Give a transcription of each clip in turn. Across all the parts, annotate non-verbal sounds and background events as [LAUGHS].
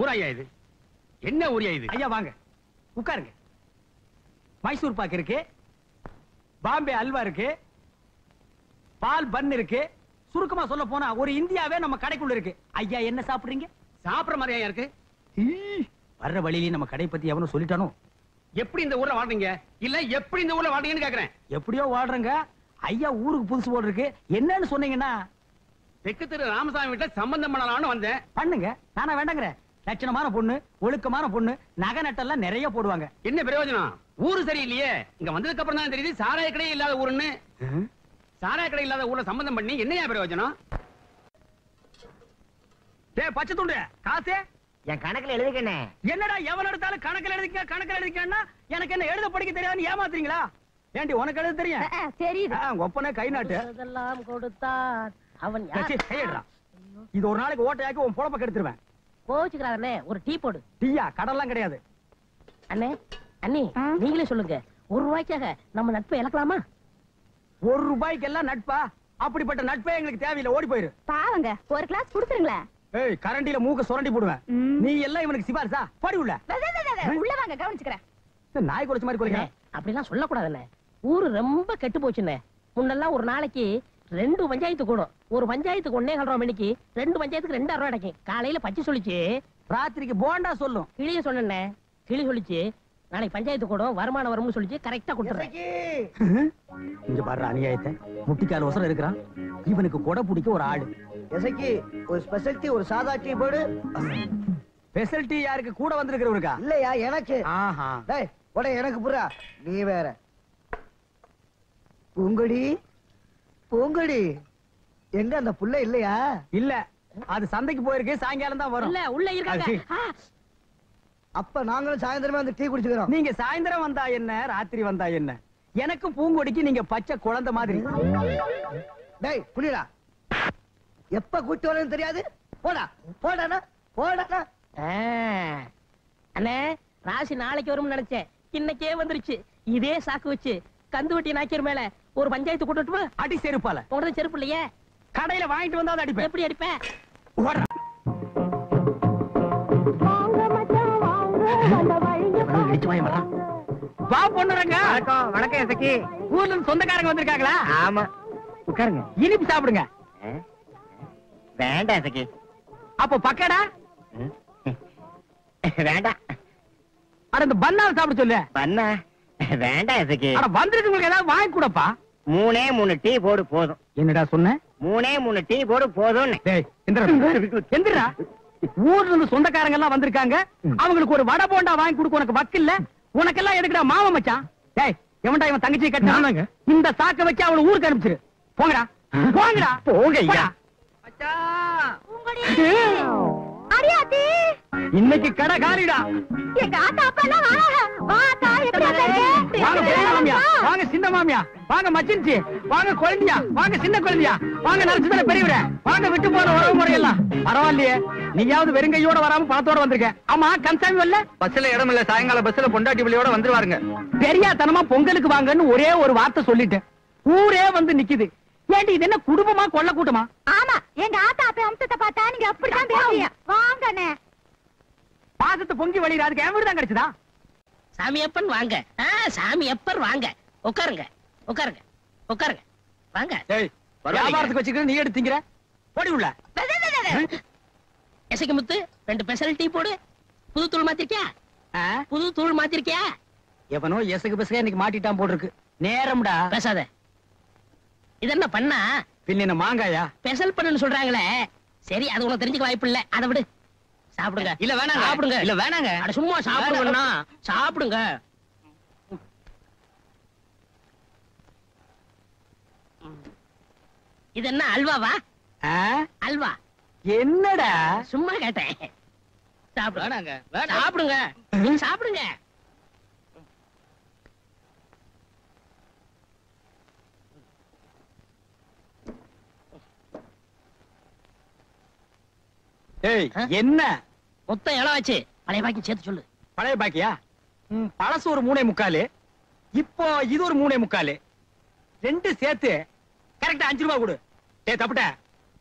ஊராயா இது? என்ன ஊரியா இது? ஐயா வாங்க. உட்காருங்க. மைசூர் பாக்கு இருக்கு. பாம்பே அல்வா இருக்கு. பால் பன் இருக்கு. சுருக்கமா சொல்ல போனா ஒரு இந்தியாவே நம்ம கடைக்குள்ள இருக்கு. ஐயா என்ன சாப்பிடுறீங்க? சாப்பிடுற மாதிரியா இருக்கு? வர்ற வழியிலேயே நம்ம கடை பத்தி எவனும் சொல்லிட்டானோ? எப்படி இந்த ஊர்ல வாழ்றீங்க? இல்ல எப்படி இந்த ஊர்ல வாழ்றீங்கன்னு கேக்குறேன். எப்படியோ வாடுறங்க ஐயா ஊருக்கு புதுசு போல் இருக்கு என்னன்னு சொன்னீங்கன்னா? தெற்கு திரு ராமசாமி வீட்டுல சம்பந்தம் பண்ணலாம்னு வந்தேன். பண்ணுங்க. நானா வேண்டாங்கிறேன். லட்சணமான பொண்ணு ஒழுக்கமான பொண்ணு நகை நட்டெல்லாம் நிறைய போடுவாங்க. என்ன பிரயோஜனம்? ஊரு சரியில்லையே. இங்க வந்ததுக்கு அப்புறம் தான் தெரியுது சாராய கடை இல்லாத ஊருன்னு. சாராய கடை இல்லாத ஊர்ல சம்பந்தம் பண்ணி என்னையா பிரயோஜனம்? டேய் பச்சை துண்டு காசு? என் கணக்குல எழுதுக்கண்ணே. என்னடா எவன் எடுத்தாலும் கணக்கில் எழுதிக்க கணக்கில் எழுதிக்கன்னா எனக்கு என்ன எழுத படிக்க தெரியாதுன்னு ஏமாத்துறீங்களா? ஏண்டி உனக்கு எழுத தெரியும்? தெரியுது. ஒப்பனை கை நாட்டு. இதெல்லாம் கொடுத்தான். அவன். இது ஒரு நாளைக்கு ஓட்டையாக்கி உன் பொழப்ப கெடுத்துருவேன். கோச்சுக்கிறாரண்ணே ஒரு டீ போடு. டீயா? கடல்லாம் கிடையாது. அண்ணே அண்ணி? நீங்களே சொல்லுங்க. ஒரு ரூபாய்க்காக நம்ம நட்பை இழக்கலாமா? ஒரு ரூபாய்க்கு எல்லாம் நட்பா? அப்படிப்பட்ட நட்பே எங்களுக்கு தேவையில்லை. ஓடி போயிரு. பாவங்க ஒரு கிளாஸ் குடுத்துருங்களேன். ஏய் கரண்டில மூக்க சுரண்டி போடுவேன். நீ எல்லாம் இவனுக்கு சிபாரிசா? படி உள்ள. உள்ள வாங்க கவனிச்சுக்கிறேன். நாய் குறைச்ச மாதிரி குறைக்கிறேன் அப்படிலாம் சொல்லக்கூடாதுண்ணே. ஊரு ரொம்ப கெட்டு போச்சுண்ணே. முன்னெல்லாம் ஒரு நாளைக்கு ரெண்டு பஞ்சாயத்து கூடும். ஒரு பஞ்சாயத்துக்கு ஒன்னே கால் மணிக்கு ரெண்டு பஞ்சாயத்துக்கு ரெண்டாயிரம் ரூபாய் கிடைக்கும் காலையில பச்சை சொல்லிச்சு. ராத்திரிக்கு போண்டா சொல்லும். கிளிய சொன்னேண்ணே. கிளி சொல்லிச்சு. நாளைக்கு பஞ்சாயத்து கூடும். வருமானம் வரும்னு சொல்லிச்சு. கரெக்டா கொடுத்துறேன் இங்க பாரு அநியாயத்தை. முட்டிக்கால் ஒசரம் இருக்கிறான் இவனுக்கு கொடை பிடிக்க ஒரு ஆளு. எசைக்கு ஒரு ஸ்பெஷல் டீ ஒரு சாதா டீ போடு. ஸ்பெஷல் டீ யாருக்கு? கூட வந்திருக்கிறவருக்கா? இல்லையா எனக்கு? ஆஹா. டேய் உட எனக்கு புறா நீ வேற. பூங்கொடி? பூங்கொடி? எங்க அந்த புள்ள இல்லையா? இல்ல. அது சந்தைக்கு போயிருக்கு சாயங்காலம் தான் வரும். இல்ல உள்ள இருக்காங்க. அப்ப நாங்களும் சாயந்தரமே அந்த டீ குடிச்சுக்கிறோம். நீங்க சாயந்தரம் வந்தா என்ன ராத்திரி வந்தா என்ன? எனக்கும் பூங்கொடிக்கு நீங்க பச்சை குழந்தை மாதிரி. டேய் புரியடா எப்ப கூட்டி வரேன்னு தெரியாது? போடா போடாண்ணா போடாண்ணா ஆ. அண்ணே ராசி நாளைக்கு வரும்னு நினைச்சேன். இன்னைக்கே வந்துருச்சு. இதே சாக்கு வச்சு கந்து வட்டி நாக்கிற மேல ஒரு பஞ்சாயத்து கூட்டட்டுமா அடி செருப்பால. உடனே செருப்பு இல்லையே? கடையில வாங்கிட்டு வந்தா அடிப்பேன். எப்படி அடிப்பேன். வா பொண்ணுறங்க வணக்கம் வணக்கம் எசக்கி ஊர்ல இருந்து சொந்தக்காரங்க வந்திருக்காங்களா? ஆமா. உட்காருங்க. இனிப்பு சாப்பிடுங்க. வேண்டாம் எசக்கி அப்ப பக்கடா? வேண்டாம். அட இந்த பன்னால சாப்பிட சொல்லு. பண்ண? வேண்டாம் எசக்கி அட வந்திருக்கவங்களுக்கு ஏதாவது வாங்கி கூடப்பா? மூணே மூணு டீ போடு போதும். என்னடா சொன்ன? மூணே மூணு டீ போடு போதும்னு. டேய் எந்திரா. ஊர்ல இருந்து சொந்தக்காரங்க எல்லாம் வந்திருக்காங்க அவங்களுக்கு ஒரு வடை போண்டா வாங்கி கொடுக்க உனக்கு வக்கில்ல உனக்கெல்லாம் எதுக்குடா மாமா மச்சான்? டேய் எவன்டா இவன் தங்கச்சி கட்டினாங்க இந்த சாக்க வச்சு அவளை ஊருக்கு அனுப்பிச்சிரு. போங்கடா. போங்கடா. போங்க இன்னைக்கு கடை காலிடா. எங்க ஆத்தா அப்பா எல்லாம் எப்படி வாங்க பெரிய மாமியா. வாங்க சின்ன மாமியா. வாங்க மச்சின்ச்சி வாங்க குழந்தையா. வாங்க சின்ன குழந்தையா. வாங்க நரசிம்மல பெரியவரே. வாங்க விட்டு போன உறவு முறை எல்லாம் பரவாயில்லையே. நீயாவது வெறுங்கையோட வராம பணத்தோட வந்திருக்க. ஆமா கன்சாமி வரல பஸ்ல இடம் இல்ல. சாயங்காலம் பஸ்ல பொண்டாட்டி பிள்ளையோட வந்துருவாருங்க. பெரியாத்தனமா பொங்கலுக்கு வாங்கன்னு ஒரே ஒரு வார்த்தை சொல்லிட்டேன். ஊரே வந்து நிக்குது. ஏண்டி இது என்ன குடும்பமா கொள்ள கூட்டமா ஆமா எங்க ஆத்தா அப்பா அம்சத்தை பார்த்தா நீங்க அப்படிதான் பேசுவீங்க. வாங்கண்ணே பாசத்தை பொங்கி வழியில அதுக்கு என் தான் கிடைச்சதா? சாமியப்பன் வாங்க. ஆ, சாமியப்பர் வாங்க. உட்காருங்க. உட்காருங்க. உட்காருங்க. வாங்க. வியாபாரத்துக்கு வச்சுக்கிட்டு நீ எடுத்தீங்கிற போடி உள்ள. எசைக்கு முத்து ரெண்டு ஸ்பெஷல் டீ போடு. புது தூள் மாத்திருக்கியா? புது தூள் மாத்திருக்கியா? எவனோ எசகு பெசக இன்னைக்கு மாட்டிட்டான் போட்டிருக்கு. நேரம்டா. பேசாத. இது என்ன பண்ணா? பின்ன என்ன மாங்காயா? ஸ்பெஷல் பண்ணுன்னு சொல்றாங்களே. சரி அது உனக்கு தெரிஞ்சுக்க வாய்ப்பு இல்ல. அதை விடு. சாப்பிடுங்க. இல்ல வேணாங்க. சாப்பிடுங்க. இல்ல வேணாங்க. அட சும்மா சாப்பிடுங்கண்ணா சாப்பிடுங்க. இது என்ன அல்வாவா? அல்வா. என்னடா? சும்மா கேட்டேன். சாப்பிடுங்க. வேணாங்க வேணாம் சாப்பிடுங்க. [LAUGHS] சாப்பிடுங்க. ஏய்? என்ன? மொத்தம் எவ்வளவு ஆச்சு? பழைய பாக்கி சேர்த்து சொல்லு. பழைய பாக்கியா? பழசு ஒரு மூணே முக்காலு. இப்போ இது ஒரு மூணே முக்காலு. ரெண்டு சேர்த்து கரெக்டா அஞ்சு ரூபாய் கொடு. ஏ தப்புட்ட.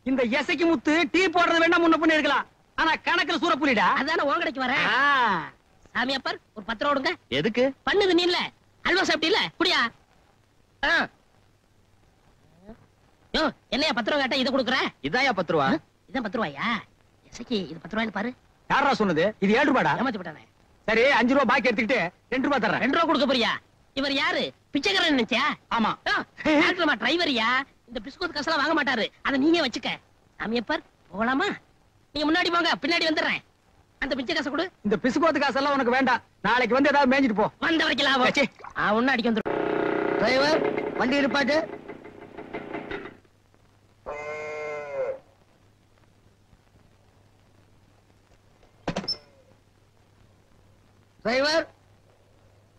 இந்த எசைக்கு முத்து டீ போடுறது வேணா முன்ன பண்ணி இருக்கலாம். ஆனா கணக்குல சூற புலிடா அதான உன் கடைக்கு வரேன் சாமி அப்பர் ஒரு பத்து ரூபா கொடுங்க. எதுக்கு? பண்ணுது நீ இல்ல. அல்வா சாப்பிட்டி இல்ல? குடியா. ஆ. யோ என்னையா பத்து ரூபா கேட்டா இதை கொடுக்குற? இதாயா பத்து ரூபா? இதான் பத்து ரூபாயா? எசைக்கு இது பத்து ரூபாய்னு பாரு. யாரா சொன்னது? இது ஏழு ரூபாடா? ஏமாத்தி விட்டானே சரி அஞ்சு ரூபாய் பாக்கி எடுத்துக்கிட்டு ரெண்டு ரூபாய் தர்றேன். ரெண்டு ரூபா கொடுக்க போறியா? இவர் யாரு? பிச்சைக்காரன் நினைச்சியா? ஆமா. டாக்டர்மா டிரைவரியா? இந்த பிஸ்கோத் காசெல்லாம் வாங்க மாட்டாரு. அதை நீங்க வச்சுக்க. சாமியப்பர் போகலாமா நீங்க முன்னாடி போங்க பின்னாடி வந்துடுறேன். அந்த பிச்சை காசை கொடு. இந்த பிசுகோத்து காசெல்லாம் உனக்கு வேண்டாம். நாளைக்கு வந்து ஏதாவது மேய்ஞ்சிட்டு போ. வந்த வரைக்கும் லாபம். ஆ ஒன்னு அடிக்க வந்துடும் டிரைவர் வண்டி நிப்பாட்டு. டிரைவர்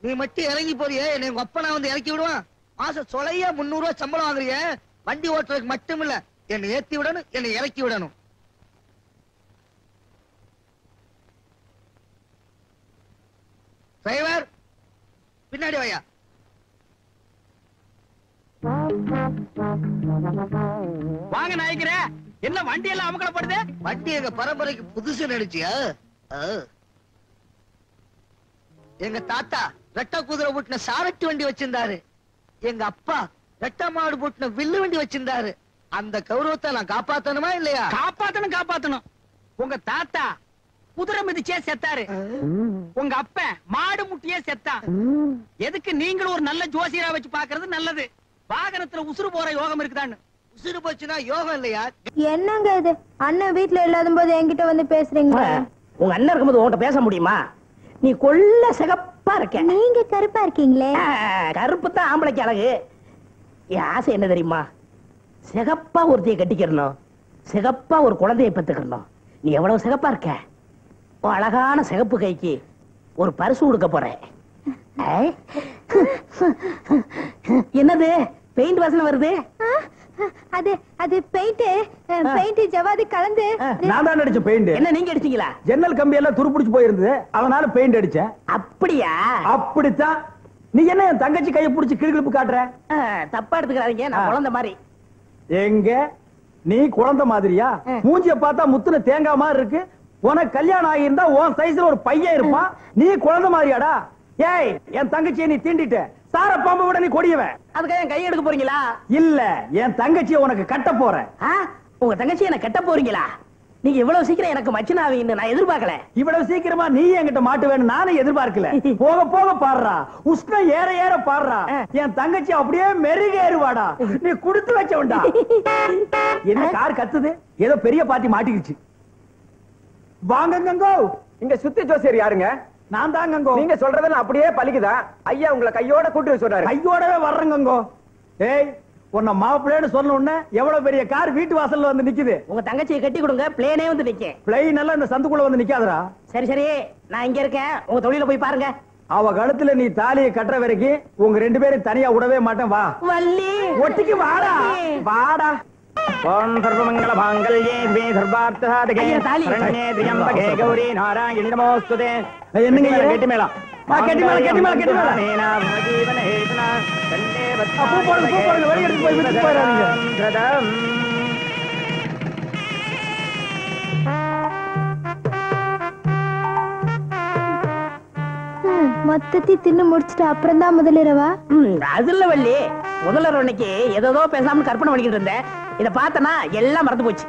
நீ மட்டும் இறங்கி போறியே. என்னை உங்க அப்பனா வந்து இறக்கி விடுவான். மாசம் சொலையா முன்னூறு ரூபாய் சம்பளம் வாங்குறிய. வண்டி ஓட்டுறதுக்கு மட்டும் இல்ல என்னை ஏத்தி விடணும் என்னை இறக்கி விடணும். டிரைவர் பின்னாடி வாயா. வாங்க நாயக்கிறே என்ன வண்டி எல்லாம் அமக்கலப்படுது? வண்டி எங்க பரம்பரைக்கு புதுசு நடிச்சியா எங்க தாத்தா ரெட்ட குதிரை பூட்டின சாரட்டு வண்டி வச்சிருந்தாரு. எங்க அப்பா ரெட்ட மாடு பூட்டின வில்லு வண்டி வச்சிருந்தாரு. அந்த கௌரவத்தை நான் காப்பாத்தணுமா இல்லையா? காப்பாத்தணும் காப்பாத்தணும். உங்க தாத்தா குதிரை மிதிச்சே செத்தாரு. உங்க அப்ப மாடு முட்டியே செத்தான் எதுக்கு நீங்களும் ஒரு நல்ல ஜோசியரா வச்சு பாக்குறது நல்லது? வாகனத்துல உசுறு போற யோகம் இருக்குதான்னு. உசுறு போச்சுன்னா யோகம் இல்லையா? என்னங்க இது? அண்ணன் வீட்ல இல்லாத போது என்கிட்ட வந்து பேசுறீங்க உங்க அண்ணன் இருக்கும்போது உன்கிட்ட பேச முடியுமா? நீ கொள்ள சிகப்பா இருக்க. நீங்க கருப்பா இருக்கீங்களே. கருப்பு தான் ஆம்பளைக்கு அழகு. என் ஆசை என்ன தெரியுமா? சிகப்பா ஒருத்தைய கட்டிக்கிறணும். சிகப்பா ஒரு குழந்தைய பெத்துக்கணும் நீ எவ்வளவு சிகப்பா இருக்க? உன் அழகான சிகப்பு கைக்கு ஒரு பரிசு கொடுக்க போறேன். என்னது? பெயிண்ட் வாசனை வருது? அது அது பெயிண்ட் பெயிண்ட் ஜவாதி கலந்து நான் தான் அடிச்ச பெயிண்ட் என்ன நீங்க அடிச்சீங்களா ஜன்னல் கம்பி எல்லாம் துருப்பிடிச்சு போயிருந்தது. அதனால பெயிண்ட் அடிச்சேன் அப்படியா? அப்படித்தான். நீ என்ன என் தங்கச்சி கையை பிடிச்சி கிளுகிழப்பு காட்டுற? தப்பா எடுத்துக்கிறாதீங்க. நான். குழந்தை மாதிரி. எங்க? நீ குழந்தை மாதிரியா? மூஞ்சிய பார்த்தா முத்துன தேங்காய் மாதிரி இருக்கு. உனக்கு கல்யாணம் ஆகியிருந்தா உன் சைஸ்ல ஒரு பையன் இருப்பான். நீ குழந்தை மாதிரியாடா? ஏய் என் தங்கச்சியை நீ தீண்டிட்ட. சார பாம்பை விட நீ கொடியவன் அதுக்காக என் கை எடுக்க போறீங்களா? இல்ல என் தங்கச்சியை உனக்கு கட்ட போறேன்? உங்க தங்கச்சி என்ன கட்ட போறீங்களா? நீங்க இவ்வளவு சீக்கிரம் எனக்கு மச்சினாவீங்கன்னு நான் எதிர்பார்க்கல. இவ்வளவு சீக்கிரமா நீ என்கிட்ட மாட்டுவேன்னு நானும் எதிர்பார்க்கல. [LAUGHS] போக போக பாடுறா. உஷ்ணம் ஏற ஏற பாடுறா. என் தங்கச்சி அப்படியே மெருகேறுவாடா நீ குடுத்து வச்சவன்டா. [LAUGHS] என்ன கார் கத்துது? ஏதோ பெரிய பாட்டி மாட்டிக்கிச்சு. வாங்க கங்கோ. இங்க சுத்தி ஜோசியர் யாருங்க? நான் தான் கங்கோ. நீங்க சொல்றதெல்லாம் அப்படியே பலிக்குதா ஐயா உங்களை கையோட கூட்டு சொல்றாரு. கையோடவே வர்றேன் கங்கோ. ஏய் உன்னை மாப்பிள்ளைன்னு சொன்ன உடனே எவ்வளவு பெரிய கார் வீட்டு வாசல்ல வந்து நிக்குது? உங்க தங்கச்சியை கட்டி கொடுங்க பிளேனே வந்து நிக்கேன் பிளைன் எல்லாம் இந்த சந்துக்குள்ள வந்து நிக்காதடா. சரி சரி. நான் இங்க இருக்கேன். உங்க தொழில போய் பாருங்க. அவ கழுத்துல நீ தாலியை கட்டுற வரைக்கும் உங்க ரெண்டு பேரும் தனியா விடவே மாட்டேன் வா. வள்ளி. ஒட்டிக்கு வாடா. வாடா. ஓம் சர்வமங்கல மாங்கல்யே சர்வார்த்த சாதகே. சரண்யே திரியம்பகே கௌரி நாராயணி நமோஸ்துதே என்னங்க? கெட்டி மேளம் ஆ, கெட்டி மேளம், கெட்டி மேளம், கெட்டி மேளம். மேனா ஜீவன ஹேதுனா சண்டே ஆ, பூ போடுங்க, பூ போடுங்க, வெளிய எடுத்து போய் விட்டுட்டு போயிடாதீங்க. கிரதம் மொத்தத்தை தின்னு முடிச்சிட்டு அப்புறம் தான் முதலிரவா ம், அது இல்ல வள்ளி முதல்வர் அன்னைக்கு ஏதோ பேசாம கற்பனை பண்ணிக்கிட்டு இருந்தேன் இத பார்த்தனா எல்லாம் மறந்து போச்சு?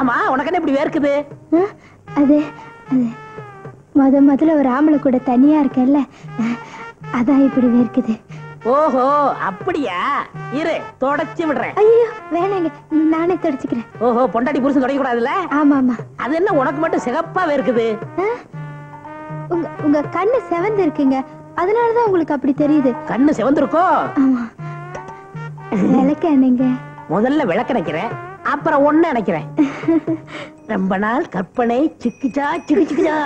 ஆமா உனக்கு என்ன இப்படி வேர்க்குது? அது முத முதல்ல ஒரு ஆம்பளை கூட தனியா இருக்கேன்ல. அதான் இப்படி வேர்க்குது. ஓஹோ அப்படியா? இரு தொடச்சு விடுறேன். ஐயோ வேணாங்க நானே தொடச்சுக்கிறேன். ஓஹோ பொண்டாட்டி புருஷன் தொடக்க கூடாதுல்ல ஆமா ஆமா அது என்ன உனக்கு மட்டும் சிகப்பா வேர்க்குது? உங்க உங்க கண்ணு செவந்து இருக்குங்க. அதனாலதான் உங்களுக்கு அப்படி தெரியுது. கண்ணு சிவந்திருக்கோ? ஆமா. விளக்க நீங்க முதல்ல விளக்க நினைக்கிறேன் அப்புறம் ஒண்ணு நினைக்கிறேன். ரொம்ப நாள் கற்பனை சிக்கிச்சா சிக்கு சிக்கிச்சா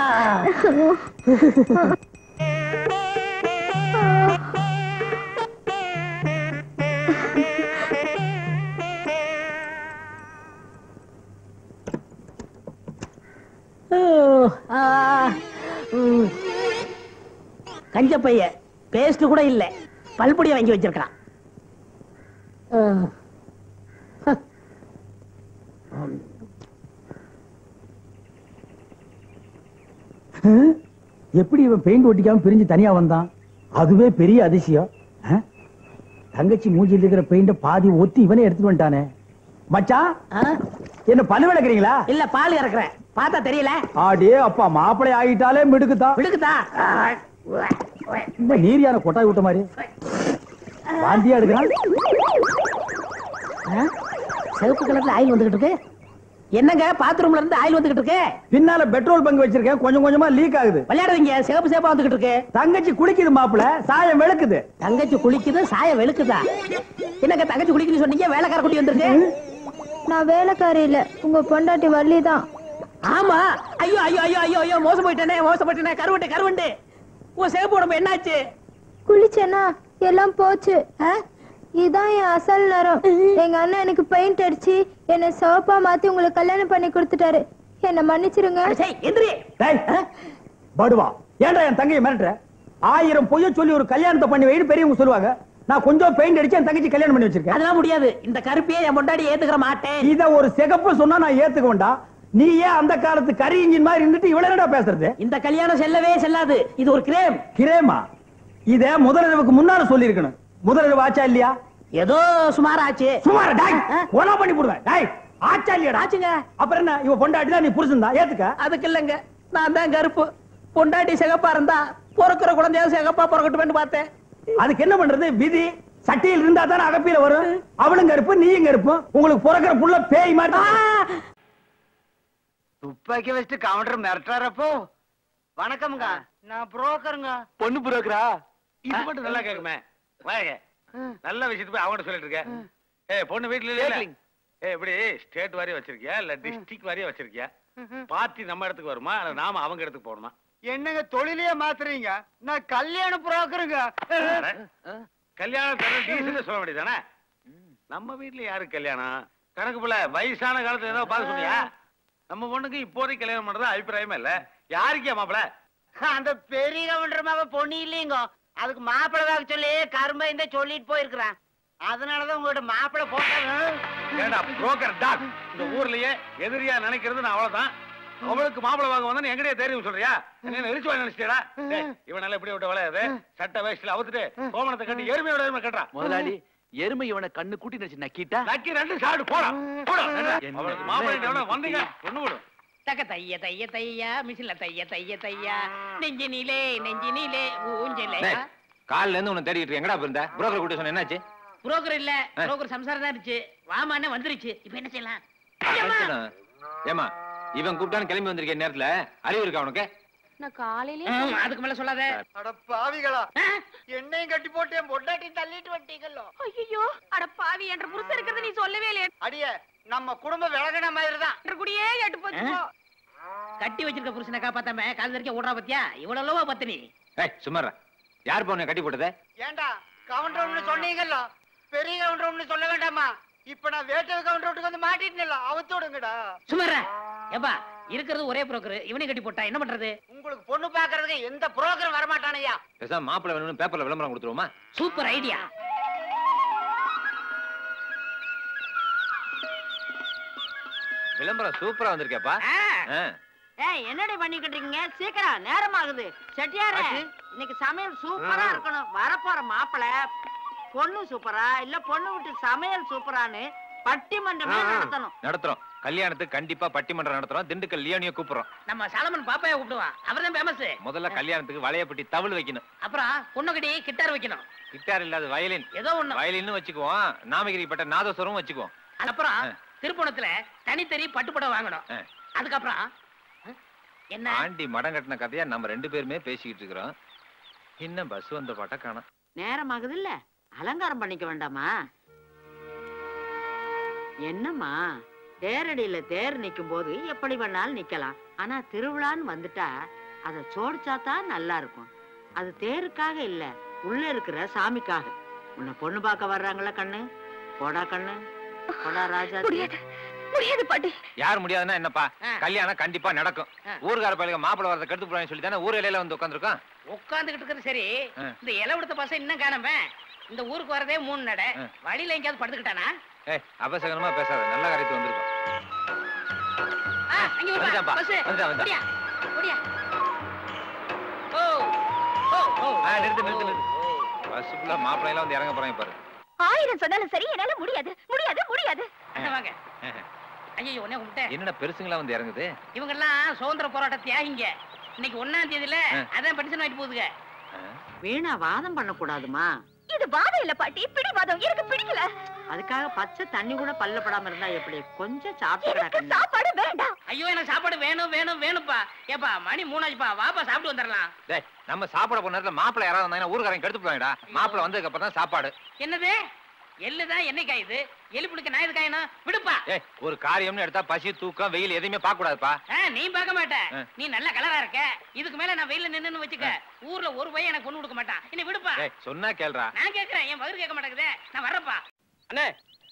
கஞ்ச பைய பேஸ்ட் கூட இல்ல பல்பொடியை வாங்கி வச்சிருக்கான் எப்படி இவன் பெயிண்ட் ஒட்டிக்காம பிரிஞ்சு தனியா வந்தான்? அதுவே பெரிய அதிசயம்? தங்கச்சி மூஞ்சில இருக்கிற பெயிண்ட பாதி ஒத்தி இவனே எடுத்துட்டு வந்துட்டானே. மச்சான் அஹ். என்ன பல்லு விளக்குறீங்களா? இல்ல பால் இறக்குறேன் பார்த்தா தெரியல. ஆடே அப்பா மாப்பிளை ஆகிட்டாலே மிடுக்குதான். விழுக்குதா இந்த நீரியான கொட்டாய் விட்ட மாதிரி. வாந்தியா எடுக்கிறான். சிவப்பு கலர்ல ஆயில் வந்துகிட்டு இருக்கு. என்னங்க பாத்ரூம்ல இருந்து ஆயில் வந்துகிட்டு இருக்கு? பின்னால பெட்ரோல் பங்கு வச்சிருக்கேன் கொஞ்சம் கொஞ்சமா லீக் ஆகுது. விளையாடுறீங்க சிவப்பு சிவப்பா வந்துகிட்டு இருக்கு. தங்கச்சி குளிக்குது மாப்பிள சாயம் வெளுக்குது. தங்கச்சி குளிக்குது சாய வெளுக்குதா? என்னங்க தங்கச்சி குளிக்குது சொன்னீங்க வேலைக்கார குட்டி வந்திருக்கு? நான் வேலைக்காரி இல்ல உங்க பொண்டாட்டி வள்ளி தான். ஆமா. ஐயோ ஐயோ ஐயோ ஐயோ ஐயோ மோசம் போயிட்டேனே மோசம் போயிட்டேனே கருவண்டு கருவண்டு. உன் சிவப்பு உடம்பு என்னாச்சு? குளிச்சேனா? எல்லாம் போச்சு. இதான் என் அசல் நேரம். எங்க அண்ணன் எனக்கு பெயிண்ட் அடிச்சு என்னை சிவப்பா மாத்தி உங்களுக்கு கல்யாணம் பண்ணி கொடுத்துட்டாரு. என்ன மன்னிச்சிருங்க. படுவா. ஏன்டா என் தங்கையை மிரட்டுற? ஆயிரம் பொய்ய சொல்லி ஒரு கல்யாணத்தை பண்ணி வைன்னு பெரியவங்க சொல்லுவாங்க. நான் கொஞ்சம் பெயிண்ட் அடிச்சு என் தங்கச்சி கல்யாணம் பண்ணி வச்சிருக்கேன். அதெல்லாம் முடியாது. இந்த கருப்பையே என் பொண்டாடி ஏத்துக்கிற மாட்டேன். இத ஒரு சிகப்பு சொன்னா நான் ஏத்துக்க வேண்டாம். நீ ஏன் அந்த காலத்து கரி இன்ஜின் மாதிரி இருந்துட்டு இவ்வளவு என்னடா பேசுறது? இந்த கல்யாணம் செல்லவே செல்லாது. இது ஒரு கிரேம். கிரேமா? இத முதலிரவுக்கு முன்னால சொல்லி முதலிரவு ஆச்சா இல்லையா? ஏதோ சுமார் ஆச்சு. சுமார் டாய் கொலை பண்ணி போடுவேன் டாய் ஆச்சா இல்லையாடா ஆச்சுங்க. அப்புறம் என்ன இவ பொண்டாட்டி தான் நீ தான் ஏத்துக்க? அதுக்கு இல்லைங்க. நான் தான் கருப்பு. பொண்டாட்டி சிகப்பா இருந்தா பிறக்கிற குழந்தையாவது சிகப்பா பிறக்கட்டும்னு பார்த்தேன். அதுக்கு என்ன பண்றது? விதி சட்டியில் இருந்தா தானே அகப்பியில வரும். அவளும் கருப்பு நீயும் கருப்பு. உங்களுக்கு பிறக்கிற புள்ள பேய் மாதிரி. துப்பாக்கி வச்சுட்டு கவுண்டர் மிரட்டுறாரப்போ. வணக்கம்ங்க. நான் புரோக்கருங்க பொண்ணு புரோக்கரா இது மட்டும் நல்லா கேக்குமே வாங்க. நல்ல விஷயத்தை போய் அவங்ககிட்ட சொல்லிட்டு இருக்க. ஏய் பொண்ணு வீட்டுல இல்ல ஏய் இப்படி ஸ்டேட் வாரியா வச்சிருக்கியா? இல்ல டிஸ்ட்ரிக்ட் வாரியா வச்சிருக்கியா? பார்ட்டி நம்ம இடத்துக்கு வருமா? இல்ல நாம அவங்க இடத்துக்கு போகணுமா? என்னங்க தொழிலையே மாத்துறீங்க? நான் கல்யாண புரோக்கருங்க. கல்யாணம் தர டீசன்ட் சொல்ல வேண்டியதானே நம்ம வீட்ல யாருக்கு கல்யாணம்? கணக்கு போல வயசான காலத்துல ஏதோ பார்த்து சொன்னியா நம்ம பொண்ணுக்கு இப்போதைக்கு கல்யாணம் பண்றது அபிப்பிராயமே இல்ல. யாருக்கே மாப்பிள? அந்த பெரிய கவுண்டர் மாவ பொண்ணு இல்லைங்க. அதுக்கு மாப்பிள்ளை வாங்க சொல்லி கரும்பை இந்த சொல்லிட்டு போயிருக்கிறேன். அதனாலதான் உங்ககிட்ட மாப்பிள்ளை டாக் இந்த ஊர்லயே எதிரியா நினைக்கிறது நான் அவ்வளவுதான். அவளுக்கு மாப்பிளை வாங்க வந்தா எங்கடைய தெரியும் சொல்றியா? என்ன எரிச்சு வாங்க நினைச்சிட்டா இவன் நல்லா இப்படி விட்ட வளையாது. சட்டை வேஷ்டில அவுத்துட்டு கோமணத்தை கட்டி எருமையோட எருமை கட்டுறான் முதலாளி எருமை இவனை கண்ணு கூட்டி நினைச்சு நக்கிட்டா? நக்கி ரெண்டு சாடு போடா போடா அவளுக்கு மாப்பிள்ளை வந்தீங்க ஒண்ணு விடும் தக்க தைய தைய தையா மிஷின்ல தைய தைய தையா. நெஞ்சினிலே நெஞ்சினிலே ஊஞ்சலே. காலைல இருந்து உன்னை தேடிட்டு. எங்கடா இருந்த புரோக்கர் கூட்டி சொன்ன என்னாச்சு? புரோக்கர் இல்ல புரோக்கர் சம்சாரம் தான் இருந்துச்சு. வாமான்னு வந்துருச்சு. இப்ப என்ன செய்யலாம்? ஏமா இவன் கூப்பிட்டான்னு கிளம்பி வந்திருக்க நேரத்துல அறிவு இருக்கா உனக்கு? நான் காலையிலே ஆம், அதுக்கு மேல சொல்லாத. அட பாவிகளா. என்னையும் கட்டி போட்டு என் பொண்டாட்டி தள்ளிட்டு வட்டீங்களோ ஐயோ அட பாவி என்ற புருஷன் இருக்கிறது நீ சொல்லவே இல்லையே. அடியே நம்ம குடும்ப விலகின மாதிரி தான் என்ற குடியே எட்டு போச்சு கட்டி வச்சிருக்க புருஷனை காப்பாத்தாம கால் வரைக்கும் ஓடுறா பத்தியா? இவ்வளவு பத்தினி. ஏய் சும்மாரா யார் பா உன்னை கட்டி போட்டது? ஏண்டா கவுண்டர் ஒண்ணு சொன்னீங்கல்ல? பெரிய கவுண்டர் ஒண்ணு சொல்ல வேண்டாமா? இப்ப நான் வேட்டை கவுண்டர் வந்து மாட்டிட்டேன்ல அவுத்து விடுங்கடா. சுமாரா ஏப்பா இருக்கிறது ஒரே புரோக்கர் இவனை கட்டி போட்டா என்ன பண்றது? உங்களுக்கு பொண்ணு பாக்குறதுக்கு எந்த புரோக்கரும் வரமாட்டானையா? பேசாம மாப்பிள்ளை வேணும்னு பேப்பர்ல விளம்பரம் கொடுத்துருவோமா? சூப்பர் ஐடியா விளம்பரம் சூப்பரா வந்திருக்கேப்பா. ஏய் என்னடி பண்ணிக்கிட்டு இருக்கீங்க? சீக்கிரம் நேரம் ஆகுது செட்டியாரே இன்னைக்கு சமையல் சூப்பரா இருக்கணும். வரப்போற மாப்பிள பொண்ணு சூப்பரா இல்ல பொண்ணு விட்டு சமையல் சூப்பரான்னு பட்டிமன்றமே நடத்தணும். நடத்துறோம். கல்யாணத்துக்கு கண்டிப்பா பட்டிமன்றம் நடத்துறோம். திண்டுக்கல் லியோனிய கூப்பிடுறோம். நம்ம சாலமன் பாப்பாய கூப்பிடுவான். அவர்தான் ஃபேமஸ் முதல்ல கல்யாணத்துக்கு வளையப்பட்டி தவுள் வைக்கணும். அப்புறம் பொண்ணு கட்டி கிட்டார் வைக்கணும். கிட்டார் இல்லாத வயலின். ஏதோ ஒண்ணு. வயலின்னு வச்சுக்குவோம். நாமகிரிப்பட்ட நாதஸ்வரம் வச்சுக்குவோம். அதுக்கப்புறம் திருப்பணத்துல தனித்தனி பட்டுப்படம் வாங்கணும். அதுக்கப்புறம் என்ன? ஆண்டி மடம் கட்டின கதையா நம்ம ரெண்டு பேருமே பேசிக்கிட்டு இருக்கிறோம். இன்னும் பஸ் வந்த பாட்ட காணோம். நேரம் ஆகுது இல்ல அலங்காரம் பண்ணிக்க வேண்டாமா? என்னம்மா தேரடியில தேர் நிக்கும் போது எப்படி வேணாலும் நிக்கலாம். ஆனா திருவிழான்னு வந்துட்டா அதை சோடிச்சாதான் நல்லா இருக்கும். அது தேருக்காக இல்ல உள்ள இருக்கிற சாமிக்காக. உன்னை பொண்ணு பார்க்க வர்றாங்களா கண்ணு? போடா கண்ணு. போடா ராஜா முடியாது பாட்டி. யார் முடியாதுன்னா என்னப்பா. கல்யாணம் கண்டிப்பா நடக்கும். ஊர்கார பையங்க மாப்பிள வரத கெடுத்து போறான்னு சொல்லி தானே ஊர் இலையில வந்து உட்காந்துருக்கோம்? உட்காந்துக்கிட்டு இருக்கிறது சரி. இந்த இலை கொடுத்த பசங்க இன்னும் காணாம இந்த ஊருக்கு வரதே மூணு நடை. வழியில எங்கேயாவது படுத்துக்கிட்டானா? ஏய் அபசகரமா பேசாத. நல்ல காரியத்துக்கு வந்திருக்கோம். மாப்பிள்ளை எல்லாம் வந்து இறங்க போறாங்க பாரு. ஆயிரம் சொன்னாலும் சரி என்னால முடியாது. முடியாது முடியாது. வாங்க. ஐயோ உடனே கும்பிட்டேன் என்னடா பெருசுங்களா வந்து இறங்குது? இவங்க எல்லாம் சுதந்திர போராட்ட தியாகிங்க. இன்னைக்கு ஒண்ணாம் தேதியில. அதான் பென்ஷன் வாங்கிட்டு போகுதுங்க. வீணா வாதம் பண்ணக்கூடாதுமா? இது வாதம் இல்ல பாட்டி பிடிவாதம் எனக்கு பிடிக்கல. அதுக்காக பச்சை தண்ணி கூட பல்ல படாம இருந்தா எப்படி? கொஞ்சம் சாப்பிட்டு சாப்பாடு வேண்டாம். ஐயோ எனக்கு சாப்பாடு வேணும் வேணும் வேணும்ப்பா. ஏப்பா மணி மூணாச்சுப்பா. வாப்பா சாப்பிட்டு வந்துடலாம் டேய் நம்ம சாப்பிட போன நேரத்துல மாப்பிள்ளை யாராவது ஊர்காரங்க கெடுத்து போவாங்கடா. மாப்பிள்ளை வந்ததுக்கு அப்புறம் தான் சாப்பாடு. என்னது? எள்ளுதான் எண்ணெய் காயுது எலுப்புளுக்கு நான் எது காயணும் விடுப்பா. ஏய் ஒரு காரியம்னு எடுத்தா பசி தூக்கம் வெயில் எதையுமே பார்க்க கூடாதுப்பா நீ பார்க்க மாட்ட. நீ நல்ல கலரா இருக்க. இதுக்கு மேல நான் வெயில நின்னு வச்சுக்க. ஊர்ல ஒரு பையன் எனக்கு பொண்ணு கொடுக்க மாட்டான். என்ன விடுப்பா. ஏய் சொன்னா கேளுடா நான் கேக்குறேன். என் வயிறு கேட்க மாட்டேங்குதே. நான் வர்றப்பா அண்ணே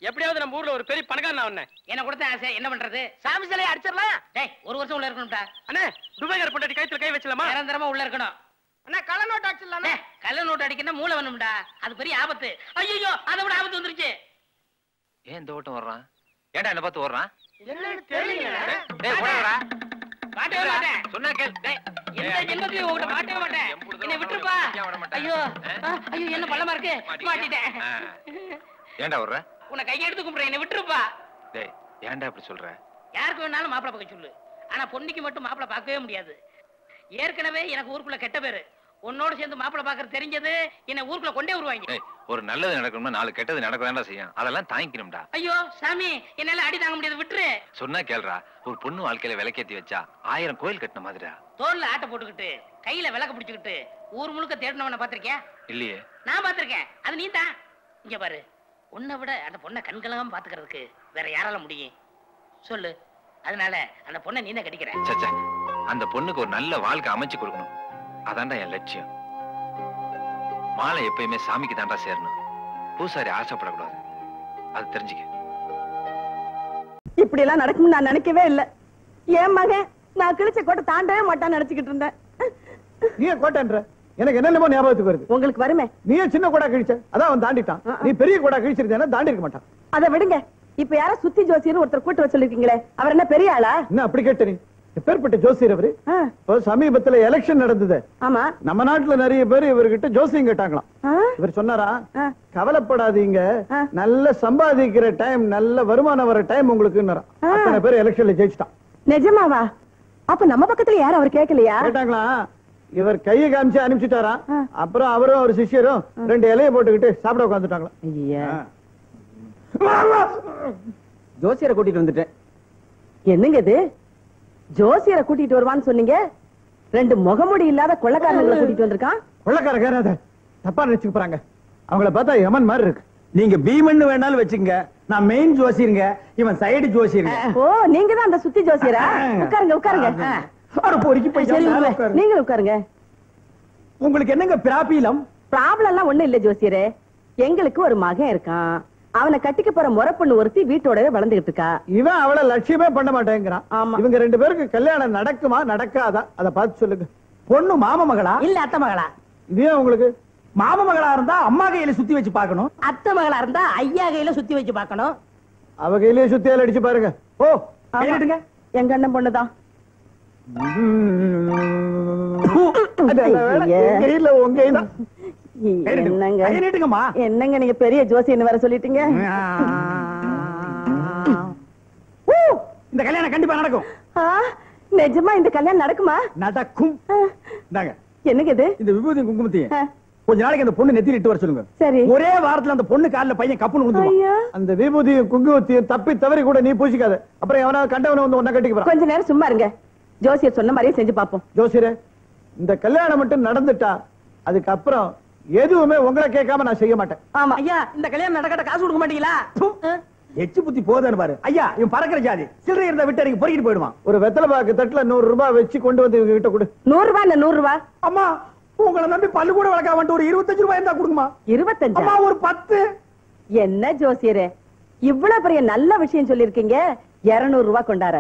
எப்படியாவது நம்ம ஊர்ல ஒரு பெரிய பணக்காரன் ஆவண்ணே என்ன கொடுத்த ஆசை. என்ன பண்றது? சாமி சிலையை அடிச்சிடலாம். டேய் ஒரு வருஷம் உள்ள இருக்கணும்டா. அண்ணே துபாய்கார பொண்டாட்டி கைத்துல கை வச்சலாமா நிரந்தரமா உள்ள இருக்கணும். அண்ணா கள்ள நோட்டு அடிச்சிடலாமே? கள்ள நோட்டு அடிக்கணும் மூளை வேணும்டா அது பெரிய ஆபத்து. ஐயோ அதை விட ஆபத்து வந்துருச்சு. ஏன் இந்த ஓட்டம் வர்றான்? ஏன்டா என்ன பார்த்து ஓடுறான்? என்னன்னு தெரியல. சொன்னா கேள். டேய் எந்த ஜென்மத்திலையும் உங்ககிட்ட மாட்டவே மாட்டேன். என்னை விட்டுருப்பா. ஐயோ ஐயோ என்ன பள்ளமா இருக்கு? மாட்டிட்டேன். ஏன்டா வர்ற உன்னை கையெடுத்து கும்பிடுறேன். என்னை விட்டுருப்பா. டேய் ஏன்டா இப்படி சொல்ற? யாருக்கு வேணாலும் மாப்பிளை பார்க்க சொல்லு. ஆனா பொண்ணுக்கு மட்டும் மாப்பிளை பார்க்கவே முடியாது. ஏற்கனவே எனக்கு ஊருக்குள்ள கெட்ட பேரு. உன்னோட சேர்ந்து மாப்பிளை பார்க்கறது தெரிஞ்சது என்னை ஊருக்குள்ள கொண்டே வருவாங்க ஒரு நல்லது நடக்கணும்னா நாலு கெட்டது நடக்க செய்யும் அதெல்லாம் தாங்கிக்கணும்டா. ஐயோ சாமி என்னால அடி தாங்க முடியாது விட்டுரு. சொன்னா கேளுடா ஒரு பொண்ணு வாழ்க்கையில விளக்கேத்தி வச்சா ஆயிரம் கோயில் கட்டின மாதிரிடா. தோல்ல ஆட்டை போட்டுக்கிட்டு கையில விளக்க பிடிச்சுக்கிட்டு ஊர் முழுக்க தேடினவனை பாத்திருக்கியா இல்லையே. நான் பாத்திருக்கேன் அது நீ தான். இங்க பாரு உன்னை விட அந்த பொண்ணை கண்களாம பாத்துக்கிறதுக்கு வேற யாரால முடியும்? சொல்லு. அதனால அந்த பொண்ணை நீ தான் கடிக்கிற சச்சா அந்த பொண்ணுக்கு ஒரு நல்ல வாழ்க்கை அமைச்சு கொடுக்கணும். அதான்டா என் லட்சியம். மாலை எப்பயுமே சாமிக்கு தாண்டா சேரணும். பூசாரி ஆசைப்படக்கூடாது. அது தெரிஞ்சுக்க. இப்படி எல்லாம் நடக்கும்னு நான் நினைக்கவே இல்ல. என் மகன் நான் கிழிச்ச கோட்டை தாண்டவே மாட்டான்னு நினைச்சுக்கிட்டு இருந்தேன். நீ கோட்டன்ற? எனக்கு என்னென்னமோ ஞாபகத்துக்கு வருது. உங்களுக்கு வருமே நீ சின்ன கோடா கிழிச்ச? அதான் அவன் தாண்டிட்டான். நீ பெரிய கோடா கிழிச்சிருந்தேன்னா தாண்டி இருக்க மாட்டான். அதை விடுங்க. இப்ப யாரோ சுத்தி ஜோசியர் ஒருத்தர் கூட்டு வர சொல்லிருக்கீங்களே. அவர் என்ன பெரிய ஆளா? என்ன அப்படி கேட்ட நீ? எப்பேற்பட்ட ஜோசியர் அவரு. இப்போ சமீபத்துல எலெக்ஷன் நடந்தது. ஆமா. நம்ம நாட்டுல நிறைய பேர் இவர்கிட்ட ஜோசியம் கேட்டாங்களாம். இவர் சொன்னாரா. கவலைப்படாதீங்க. நல்ல சம்பாதிக்கிற டைம் நல்ல வருமானம் வர டைம் உங்களுக்கு. அத்தனை பேர் எலெக்ஷன்ல ஜெயிச்சிட்டான். நிஜமாவா? அப்ப நம்ம பக்கத்துல யாரும் அவர் கேட்கலையா? கேட்டாங்களா இவர் கையை காமிச்சு அனுப்பிச்சுட்டாராம் ஆ. அப்புறம் அவரும் ஒரு சிஷ்யரும் ரெண்டு இலைய போட்டுக்கிட்டு சாப்பிட உட்காந்துட்டாங்களாம் ஐயா. ஜோசியரை கூட்டிட்டு வந்துட்டேன். என்னங்க இது? ஜோசியரை கூட்டிட்டு வருவான்னு சொன்னீங்க? ரெண்டு முகமுடி இல்லாத கொள்ளக்காரங்களை கூட்டிட்டு வந்திருக்கான்? கொள்ளக்காரக்கார அதை தப்பா நினைச்சுக்க போறாங்க. அவங்கள பார்த்தா யமன் மாதிரி இருக்கு. நீங்க பீமன் வேணாலும் வச்சுங்க நான் மெயின் ஜோசியருங்க. இவன் சைடு ஜோசியருங்க. ஓ நீங்க தான் அந்த சுத்தி ஜோசியரா? உட்காருங்க உட்காருங்க. அட பொறுக்கி போய் சரி. நீங்களும் உட்காருங்க. உங்களுக்கு என்னங்க பிராபீலம்? ப்ராப்ளம் எல்லாம் ஒண்ணும் இல்ல ஜோசியரே. எங்களுக்கு ஒரு மகன் இருக்கான். அவனை கட்டிக்க போற முறை பொண்ணு ஒருத்தி வீட்டோடவே வளர்ந்துகிட்டு இருக்கா. இவன் அவளை லட்சியமே பண்ண மாட்டேங்கிறான். ஆமா. இவங்க ரெண்டு பேருக்கு கல்யாணம் நடக்குமா நடக்காதா? அதை பார்த்து சொல்லுங்க. பொண்ணு மாம மகளா? இல்ல அத்தை மகளா. இதே உங்களுக்கு? மாம மகளா இருந்தா அம்மா கையில சுத்தி வச்சு பார்க்கணும். அத்தை மகளா இருந்தா ஐயா கையில சுத்தி வச்சு பார்க்கணும். அவ கையிலேயே சுத்தியால அடிச்சு பாருங்க. ஓ எங்க அண்ணன் பொண்ணுதான் கையில உங்க கைதான் என்னங்க? என்னங்க நீங்க பெரிய ஜோசியன்னு வேற சொல்லிட்டீங்க? இந்த கல்யாணம் கண்டிப்பா நடக்கும். நிஜமா இந்த கல்யாணம் நடக்குமா? நடக்கும். என்னங்க இது? இந்த விபூதி குங்குமத்தையும் கொஞ்ச நாளைக்கு அந்த பொண்ணு நெத்திட்டு வர சொல்லுங்க. சரி. ஒரே வாரத்துல அந்த பொண்ணு கால்ல பையன் கப்புன்னு விழுந்துருவான் அந்த விபூதியும் குங்குமத்தையும் தப்பி தவறி கூட நீ பூசிக்காத. அப்புறம் எவனாவது கண்டவன வந்து ஒன்ன கட்டிக்க கொஞ்ச நேரம் சும்மா இருங்க. ஜோசியர் சொன்ன மாதிரியே செஞ்சு பாப்போம் ஜோசியரே இந்த கல்யாணம் மட்டும் நடந்துட்டா அதுக்கப்புறம் எதுவுமே உங்களை கேட்காம நான் செய்ய மாட்டேன். ஆமா. ஐயா இந்த கல்யாணம் நடக்கட்ட காசு கொடுக்க மாட்டீங்களா? எச்சு புத்தி போதான்னு பாரு. ஐயா இவன் பறக்கிற ஜாதி. சில்லறை இருந்தா விட்டு எனக்கு பொறுக்கிட்டு போயிடுவான். ஒரு வெத்தலை பாக்கு தட்டுல நூறு ரூபாய் வச்சு கொண்டு வந்து இவங்க கிட்ட கொடு. நூறு ரூபாய் என்ன நூறு ரூபாய்? அம்மா உங்களை நம்பி பல்லு கூட வளர்க்க வந்துட்டு ஒரு இருபத்தஞ்சு ரூபாய் இருந்தா கொடுங்கம்மா. இருபத்தஞ்சா? அம்மா ஒரு பத்து. என்ன ஜோசியரே இவ்வளவு பெரிய நல்ல விஷயம் சொல்லிருக்கீங்க இருநூறு ரூபாய் கொண்டார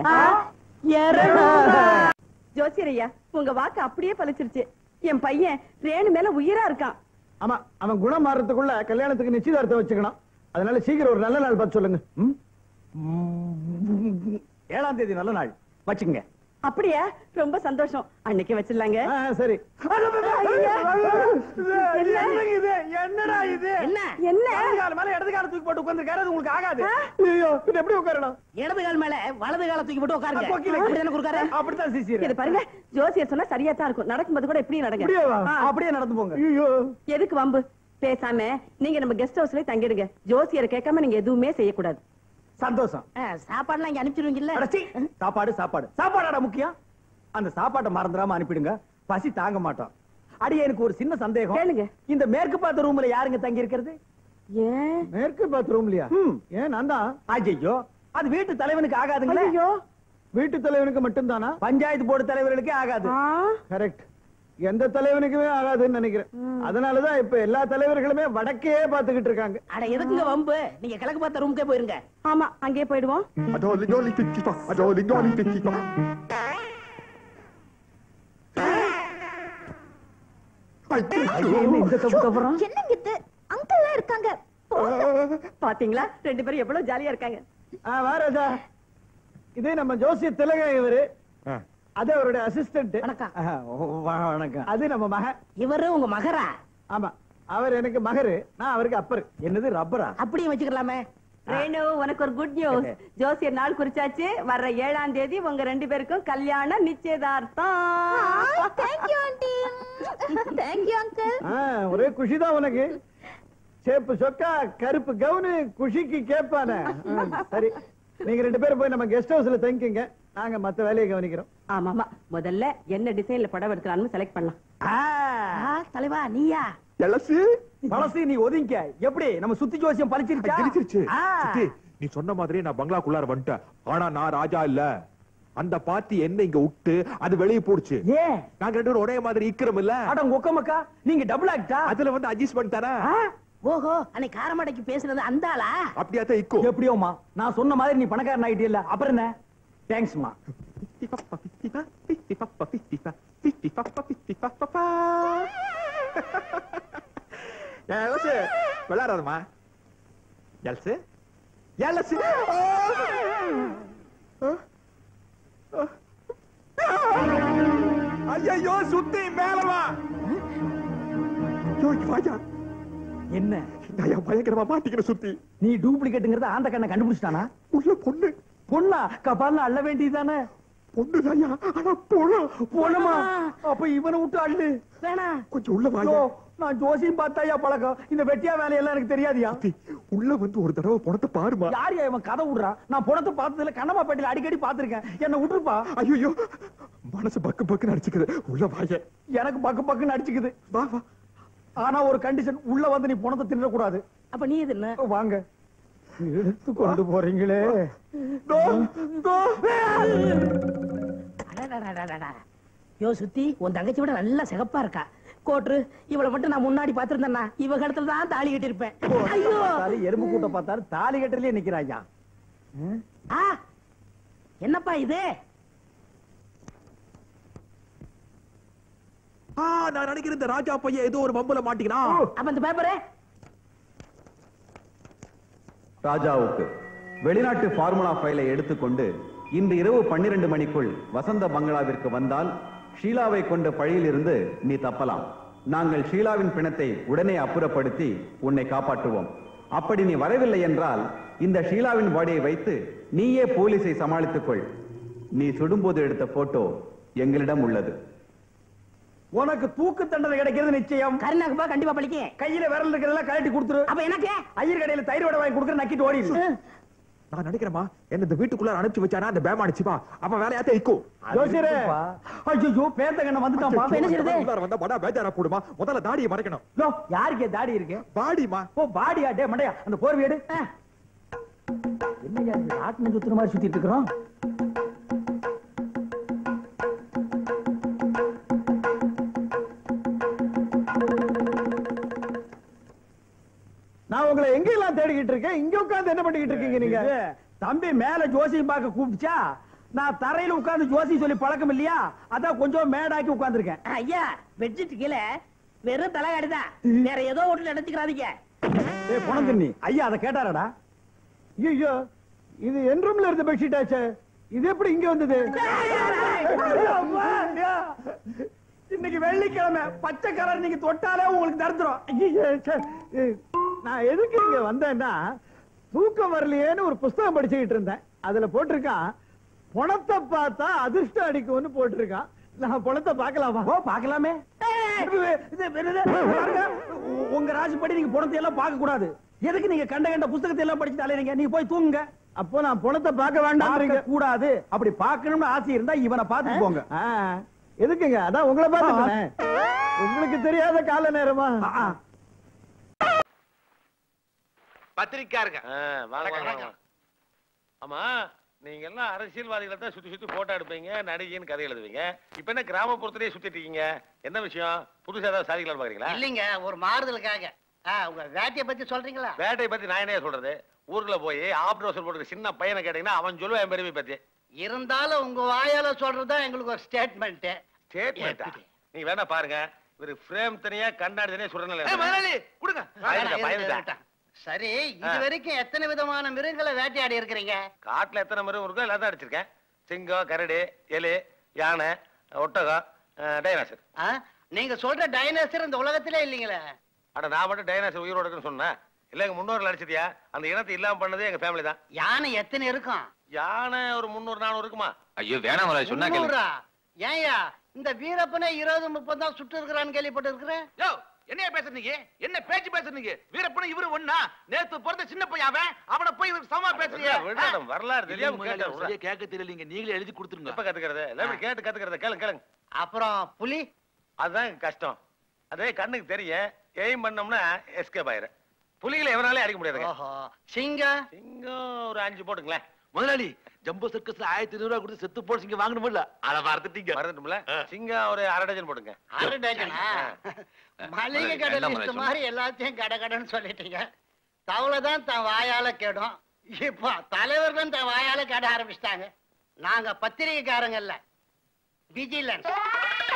ஜோசியரையா உங்க வாக்கு அப்படியே பலிச்சிருச்சு என் பையன் ரேணு மேல உயிரா இருக்கான். ஆமா அவன் குணம் மாறதுக்குள்ள கல்யாணத்துக்கு நிச்சயதார்த்தம் வச்சுக்கணும். அதனால சீக்கிரம் ஒரு நல்ல நாள் பார்த்து சொல்லுங்க. ஏழாம் தேதி நல்ல நாள். வச்சுங்க அப்படியா? ரொம்ப சந்தோஷம். அன்னைக்கு வச்சிடலாங்க. சரி. என்னடா இது? என்ன? என்ன? கால் மேல இடது கால தூக்கி போட்டு உட்கார்ந்திருக்காரு. அது உங்களுக்கு ஆகாது. ஐயோ இது எப்படி உட்காரணும்? இடது கால் மேல வலது கால தூக்கி போட்டு உட்காருங்க. அப்படிதானே சிசிர் இது பாருங்க ஜோசியர் சொன்னா சரியா தான் இருக்கும். நடக்கும்போது கூட இப்படியே நடங்க. அப்படியே நடந்து போங்க. ஐயோ. எதுக்கு வம்பு? பேசாம நீங்க நம்ம கெஸ்ட் ஹவுஸ்ல தங்கிடுங்க. ஜோசியரை கேட்காம நீங்க எதுவுமே செய்யக்கூடாது. சந்தோஷம். சாப்பாடுலாம் இங்க அனுப்பிச்சிருவீங்கல்ல? சாப்பாடு சாப்பாடு. சாப்பாடாடா முக்கியம். அந்த சாப்பாட்டை மறந்துடாம அனுப்பிடுங்க. பசி தாங்க மாட்டோம். அடி எனக்கு ஒரு சின்ன சந்தேகம். கேளுங்க. இந்த மேற்கு பார்த்த ரூம்ல யாருங்க தங்கி இருக்கிறது ஏன்? மேற்கு பார்த்த ரூம்லயா? ஏன் நான் தான்? அது வீட்டு தலைவனுக்கு ஆகாதுங்களே? வீட்டு தலைவனுக்கு மட்டும்தானா? பஞ்சாயத்து போர்டு தலைவர்களுக்கே ஆகாது. கரெக்ட் எந்த தலைவனுக்குமே ஆகாதுன்னு நினைக்கிறேன். அதனாலதான் இப்ப எல்லா தலைவர்களுமே வடக்கே பாத்துக்கிட்டு இருக்காங்க. அட எதுக்குங்க வம்பு? நீங்க கிழக்கு பார்த்த ரூமுக்கே போயிருங்க. ஆமா அங்கேயே போயிடுவோம். இருக்காங்க. பாத்தீங்களா? ரெண்டு பேரும் எவ்வளவு ஜாலியா இருக்காங்க. இது நம்ம ஜோசிய திலக இவரு. அது அவருடைய அசிஸ்டன்ட் வணக்கம். வணக்கம். அது நம்ம மக. இவரு உங்க மகரா? ஆமா அவர் எனக்கு மகரு நான் அவருக்கு அப்பர். என்னது ரப்பரா? அப்படியே வச்சுக்கலாமே. ரேணு உனக்கு ஒரு குட் நியூஸ் ஜோசியர் நாள் குறிச்சாச்சு. வர்ற ஏழாம் தேதி உங்க ரெண்டு பேருக்கும் கல்யாணம் நிச்சயதார்த்தம். Thank you aunty thank you uncle ஆ, ஒரே குஷிதான் உனக்கு. சேப்பு சொக்கா கருப்பு கவுனு குஷிக்கு கேட்பானே சரி. நீங்க ரெண்டு பேரும் போய் நம்ம கெஸ்ட் ஹவுஸ்ல தங்கிக்கங்க நாங்க மத்த வேலையை கவனிக்கிறோம். ஆமா ஆமா முதல்ல என்ன டிசைன்ல படம் எடுக்கலாம்னு செலக்ட் பண்ணலாம். ஆ, தலைவா நீயா? எலசு? பழசு நீ ஒதுங்க எப்படி? நம்ம சுத்தி ஜோசியம் பழிச்சிருச்சா. சித்தி நீ சொன்ன மாதிரி நான் பங்களாக்குள்ளார வந்துட்டேன். ஆனா நான் ராஜா இல்ல. அந்த பாத்தி என்ன இங்க விட்டு அது வெளிய போடுச்சு. ஏன் நாங்க ரெண்டு பேரும் ஒரே மாதிரி இக்கிறோம் இல்ல? அட உக்க மக்கா நீங்க டபுள் ஆக்டா அதுல வந்து அட்ஜஸ்ட்மெண்ட் தானே ஓஹோ அன்னைக்கு காரமடைக்கு பேசுனது அந்த ஆளா அப்படியா தான் இக்கோ எப்படியோமா நான் சொன்ன மாதிரி நீ பணக்காரன் ஆயிட்டே இல்ல அப்புறம் என்ன? [LAUGHS] தேங்க்ஸ்மா விளையாடாதமா எல்சு? எலசு. ஐயோ சுத்தி மேல வா. ஐயோ, இங்க வாயா என்ன? பயங்கரமா மாட்டிக்கிற சுத்தி. நீ டூப்ளிகேட்டுங்கிறத ஆந்த கண்ணை கண்டுபிடிச்சிட்டானா? உள்ள பொண்ணு. பொண்ணா? கபால்ல அள்ள வேண்டியதானே பொண்ணு தாயா. ஆனா போலாம் பொண்ணுமா அப்ப இவனை விட்டு அள்ளு. வேணா. கொஞ்சம் உள்ள வாயா. நான் ஜோசியம் பார்த்தாயா பழக்கம்? இந்த வெட்டியா வேலையெல்லாம் எனக்கு தெரியாதியா? உள்ள வந்து ஒரு தடவை பணத்தை பாருமா. யார் இவன் கதை விடுறான் நான் பணத்தை பார்த்ததுல கண்ணம்மா பேட்டையில அடிக்கடி பார்த்திருக்கேன். என்ன விட்டுருப்பா? ஐயோ மனசு பக்கு பக்கு நடிச்சுக்குது உள்ள வாய. எனக்கு பக்கு பக்குன்னு அடிச்சுக்குது. வா வா. ஆனா ஒரு கண்டிஷன் உள்ள வந்து நீ பணத்தை தின்னக்கூடாது அப்ப நீ இது என்ன வாங்க. எடுத்து கொண்டு போறீங்களே. தோ, தோ. அடடடடடடா. யோ சுத்தி உன் தங்கச்சி விட நல்லா சிகப்பா இருக்கா. கோட்ரு இவளை மட்டும் நான் முன்னாடி பாத்துருந்தேன்னா இவ கடத்துல தான் தாலி கட்டி இருப்பேன் ஐயோ. எறும்பு கூட்ட பார்த்தாலும் தாலி கட்டிலே நிக்கிறாயா ஆ? என்னப்பா இது? ஆ, நான் நினைக்கிறேன் இந்த ராஜா பையன் ஏதோ ஒரு மம்புல மாட்டிக்கிறான் அப்ப இந்த பேப்பரு? ராஜாவுக்கு. வெளிநாட்டு ஃபார்முலா ஃபைலை எடுத்துக்கொண்டு இன்று இரவு பன்னிரண்டு மணிக்குள் வசந்த பங்களாவிற்கு வந்தால் ஷீலாவை கொண்ட பழியிலிருந்து நீ தப்பலாம். நாங்கள் ஷீலாவின் பிணத்தை உடனே அப்புறப்படுத்தி உன்னை காப்பாற்றுவோம். அப்படி நீ வரவில்லை என்றால் இந்த ஷீலாவின் பாடியை வைத்து நீயே போலீஸை சமாளித்துக்கொள். நீ சுடும்போது எடுத்த போட்டோ எங்களிடம் உள்ளது. உனக்கு தூக்கு தண்டனை கிடைக்கிறது நிச்சயம். கருணாக்குப்பா கண்டிப்பா பழிக்கும் கையில விரல் இருக்கிறதெல்லாம் கழட்டி கொடுத்துரு. அப்ப எனக்கு? ஐயர் கடையில தயிர் வடை வாங்கி கொடுக்குற நக்கிட்டு ஓடிடு நான் நினைக்கிறேமா என்ன இந்த வீட்டுக்குள்ள அனுப்பிச்சு வச்சானா அந்த பேம் அடிச்சுப்பா அப்ப வேலையாத்த இக்கோ ஜோசியரே. ஐயோ பேந்த கண்ண வந்துட்டான் என்ன செய்யறது? உள்ளார வந்தா படா பேஜாரா போடுமா? முதல்ல தாடியை மறைக்கணும். யாருக்கு தாடி இருக்கு? பாடிமா ஓ பாடியா டே மண்டையா அந்த போர்வை எடு. என்னையா சுத்துற மாதிரி சுத்திட்டு இருக்கிறோம்? நான் உங்களை எங்க எல்லாம் தேடிக்கிட்டு இருக்கேன்? இங்க உட்கார்ந்து என்ன பண்ணிக்கிட்டு இருக்கீங்க நீங்க? தம்பி மேல ஜோசியம் பார்க்க கூப்பிடுச்சா? நான் தரையில உட்கார்ந்து ஜோசியம் சொல்லி பழக்கம் இல்லையா? அதான் கொஞ்சம் மேடாக்கி உட்கார்ந்திருக்கேன். ஐயா பெட்ஷீட் கீழே வெறும் தலைகாடிதான். வேற ஏதோ ஒன்று நினைச்சுக்கிறாதீங்க. ஏய் புணம் தின்னி ஐயா அதை கேட்டாரடா. ஐயோ இது என் ரூம்ல இருந்த பெட்ஷீட் ஆச்சே. இது எப்படி இங்க வந்தது. இன்னைக்கு வெள்ளிக்கிழமை பச்சை கலர் நீங்க தொட்டாலே உங்களுக்கு. ஏய், நான் எதுக்கு இங்க வந்தேன்னா தூக்கம் வரலையேன்னு ஒரு புஸ்தகம் படிச்சுக்கிட்டு இருந்தேன். அதுல போட்டிருக்கான் பணத்தை பார்த்தா அதிர்ஷ்டம் அடிக்கும்னு போட்டிருக்கான். நான் பணத்தை பார்க்கலாமா? ஓ பார்க்கலாமே. உங்க ராசிப்படி நீங்க பணத்தை எல்லாம் பார்க்க கூடாது. எதுக்கு நீங்க கண்ட கண்ட புஸ்தகத்தை எல்லாம் படிச்சுட்டு அலையறீங்க? நீங்க போய் தூங்குங்க. அப்போ நான் பணத்தை பார்க்க வேண்டாம் கூடாது அப்படி பார்க்கணும்னு ஆசை இருந்தா இவனை பார்த்து போங்க. எதுக்குங்க? அதான் உங்களை பார்த்து உங்களுக்கு தெரியாத கால நேரமா? பத்திரிக்காருங்க ஆமா நீங்க எல்லாம் அரசியல்வாதிகளை தான் சுத்தி சுத்தி போட்டோ எடுப்பீங்க நடிகைன்னு கதை எழுதுவீங்க. இப்ப என்ன கிராமப்புறத்திலேயே சுத்திட்டு இருக்கீங்க? என்ன விஷயம்? புதுசா ஏதாவது சாதிக்கலாம் பாக்குறீங்களா? இல்லைங்க ஒரு மாறுதலுக்காக. ஆ, உங்க வேட்டையை பத்தி சொல்றீங்களா? வேட்டையை பத்தி நான் என்ன சொல்றது? ஊருக்குள்ள போய் ஆப்ரோசல் போட்டு சின்ன பையனை கேட்டீங்கன்னா அவன் சொல்லுவான் என் பெருமை பத்தி. இருந்தாலும் உங்க வாயால சொல்றதுதான் எங்களுக்கு ஒரு ஸ்டேட்மெண்ட் ஸ்டேட்மெண்டா நீங்க வேணா பாருங்க. இவரு ஃப்ரேம் தனியா கண்ணாடி தனியா சுடணும் கொடுங்க. சரி இது வரைக்கும் எத்தனை விதமான மிருகங்களை வேட்டையாடி இருக்கிறீங்க? காட்டுல எத்தனை மிருகம் இருக்கோ எல்லாத்தையும் அடிச்சிருக்கேன். சிங்கம் கரடி எலி யானை ஒட்டகம் டைனாசர்? நீங்க சொல்ற டைனோசர் இந்த உலகத்திலே இல்லைங்களே. அட நான் மட்டும் டைனாசர் உயிரோட இருக்குன்னு சொன்னேன். இல்ல எங்க முன்னோர்கள் அடிச்சதியா அந்த இனத்தை இல்லாம பண்ணதே எங்க ஃபேமிலி தான். யானை எத்தனை இருக்கும்? யானை ஒரு முந்நூறு நானூறு இருக்குமா? ஐயோ வேணாம் முதலாளி சொன்னா முந்நூறா? ஏன்யா இந்த வீரப்பனே இருபது முப்பது தான் சுட்டு இருக்கிறான்னு கேள்விப்பட்டு இருக்கிறேன் யோ என்னைய பேசுறீங்க என்ன பேச்சு பேசுறீங்க வீரப்பன இவரு ஒண்ணா? நேத்து பிறந்த சின்ன பையன் அவன்? அவனை போய் இவருக்கு சமமா பேசுறீங்க வரலாறு தெரியாம சரியா கேட்க தெரியலீங்க. நீங்களே எழுதி கொடுத்துருங்க. எப்ப கத்துக்கிறது? எல்லாம் இப்படி கேட்டு கத்துக்கிறது. கேளுங்க கேளுங்க. அப்புறம் புலி? அதுதான் கஷ்டம். அதே கண்ணுக்கு தெரியும். எய்ம் பண்ணோம்னா எஸ்கேப் ஆயிரும். புலிகளை எவனாலே அடிக்க முடியாதுங்க. ஓஹோ. சிங்கம்? சிங்கம் ஒரு அஞ்சு போட்டுங்களேன். முதலாளி ஜம்போ சர்க்கஸ்ல ஆயிரத்தி இருநூறு ரூபாய் கொடுத்து செத்து போட சிங்கம் வாங்கணும்ல அதை மறந்துட்டீங்க. மறந்துட்டுல சிங்கம் ஒரு அரை டஜன் போட்டுங்க அரை டஜனா மளிகை கடை மாதிரி எல்லாத்தையும் கடை கடைன்னு சொல்லிட்டீங்க. தவளை தான் தன் வாயால கெடும். இப்போ தலைவர் தான் தன் வாயால கெட ஆரம்பிச்சிட்டாங்க. நாங்க பத்திரிகைக்காரங்க இல்ல. விஜிலன்ஸ்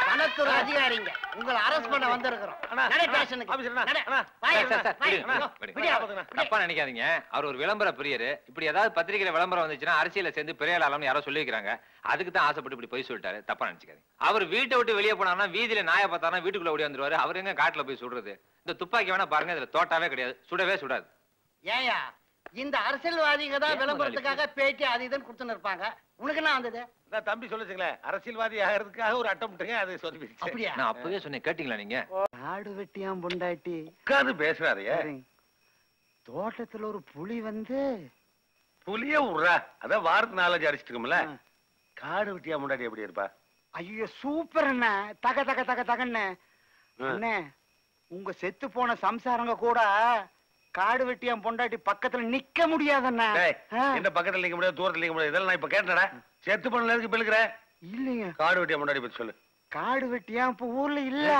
வனத்துறை அதிகாரிங்க. உங்களை அரெஸ்ட் பண்ண வந்திருக்கிறோம். தப்பா நினைக்காதீங்க. அவர் ஒரு விளம்பர பிரியரு. இப்படி ஏதாவது பத்திரிகையில விளம்பரம் வந்துச்சுன்னா அரசியல சேர்ந்து பெரிய ஆளாம்னு யாரோ சொல்லிக்கிறாங்க அதுக்கு தான் ஆசைப்பட்டு இப்படி போய் சொல்லிட்டாரு. தப்பா நினைச்சுக்காதீங்க. அவர் வீட்டை விட்டு வெளியே போனானா வீதியில நாயை பார்த்தானா வீட்டுக்குள்ள ஓடி வந்துருவாரு. அவர் எங்க காட்டுல போய் சுடுறது இந்த துப்பாக்கி வேணா பாருங்க இதுல தோட்டாவே கிடையாது. சுடவே சுடாது. ஏயா இந்த அரசியல்வாதிங்க தான் விளம்பரத்துக்காக பேட்டி அது இதுன்னு கொடுத்துன்னு இருப்பாங்க. உனக்கு என்ன வந்தது? நான் தம்பி சொல்லுச்சுங்களேன் அரசியல்வாதி ஆகிறதுக்காக ஒரு அட்டம்ட்டுங்க அது சொல்லி அப்படியா? நான் அப்பவே சொன்னேன் கேட்டீங்களா நீங்க? ஆடு வெட்டியாம் பொண்டாட்டி. உட்கார்ந்து பேசுறாருங்க தோட்டத்துல ஒரு புலி வந்து புலிய விடுறா அதான் வாரத்து நாலஞ்சு அடிச்சிட்டு இருக்கோம்ல. காடு வெட்டியா முன்னாடி எப்படி இருப்பா? ஐயோ சூப்பர் அண்ணா. தக தக தக தகன்னு. அண்ணே உங்க செத்து போன சம்சாரங்க கூட காடு வெட்டியான் பொண்டாட்டி பக்கத்துல நிக்க முடியாதண்ணா. டேய், என்ன பக்கத்துல நிக்க முடியாது தூரத்துல நிக்க முடியாது. இதெல்லாம் நான் இப்ப கேட்டடா செத்து பண்ணல இருக்கு பிள்ளைக்கிற இல்லைங்க. காடு வெட்டியா முன்னாடி பத்தி சொல்லு. காடு வெட்டியான் இப்ப ஊர்ல இல்ல.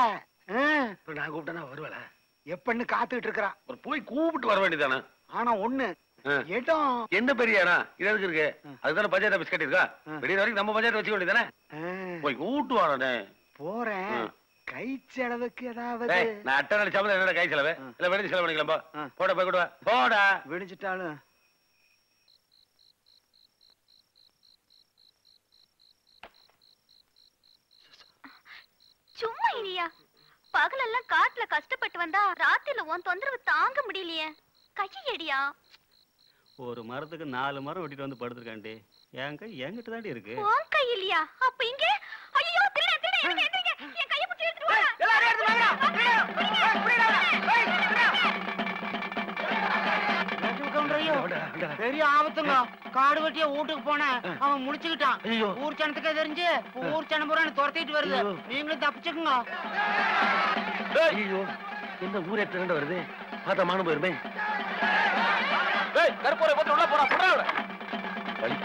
நான் கூப்பிட்டேன்னா வருவேல எப்பன்னு காத்துக்கிட்டு இருக்கிறான். ஒரு போய் கூப்பிட்டு வர வேண்டியதானே ஆனா ஒண்ணு இடம். என்ன பெரிய இடம்? இது எதுக்கு இருக்கு? அதுதானே பஞ்சாயத்து ஆபீஸ் கட்டிருக்கா வெளியே வரைக்கும் நம்ம பஞ்சாயத்து வச்சுக்க வேண்டியதானே போய் கூப்பிட்டு வாடனே போறேன். கை செலவுக்கு ஏதாவது டேய், நான் அட்டை என்னோட கை செலவு இல்ல செலவு பண்ணிக்கலாம் போ போட போய் போடா. விடிஞ்சிட்டாலும் சும்மா இரியா பகலெல்லாம் காட்டுல கஷ்டப்பட்டு வந்தா ராத்திரில உன் தொந்தரவு தாங்க முடியலையே. கையை எடியா ஒரு மரத்துக்கு நாலு மரம் வெட்டிட்டு வந்து படுத்துருக்காண்டி என் கை என்கிட்ட தாண்டி இருக்கு. உன் கை இல்லையா அப்ப இங்க? ஐயோ திருட திருட எங்க எங்க என் கையை பிடிச்சி எடுத்துட்டு வாடா பெரிய ஆபத்துங்க. காடு வெட்டிய வீட்டுக்கு போனேன். அவன் முடிச்சுக்கிட்டான். ஊர் சனத்துக்கே தெரிஞ்சு ஊர் சனம் பூரா துரத்திட்டு வருது. நீங்களும் தப்பிச்சுக்குங்க. ஐயோ. என்ன ஊரே திரண்டு வருது? பார்த்தா மானம் போயிருமே. கருப்பூரை போட்டு உள்ள போறா